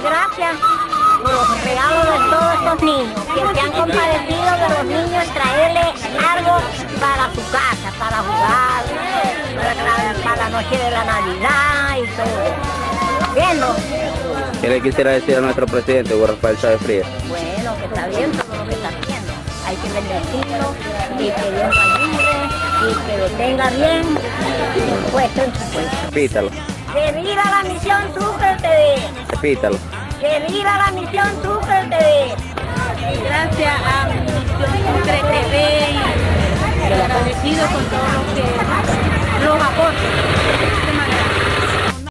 Gracias por los regalos de todos estos niños que se han compadecido de los niños en traerle algo para su casa, para jugar, para, para la noche de la Navidad y todo. ¿Bien, no? ¿Qué le quisiera decir a nuestro presidente, Rafael Chávez Frías? Bueno, que está bien todo lo que está haciendo. Hay que bendecirlo y que Dios lo ayude y que lo tenga bien puesto en su puesto. Repítalo, ¡Que viva la misión! Repítalo. ¡Que viva la misión Sucre TV! gracias a Misión Sucre TV y agradecido con todo lo que los aporta.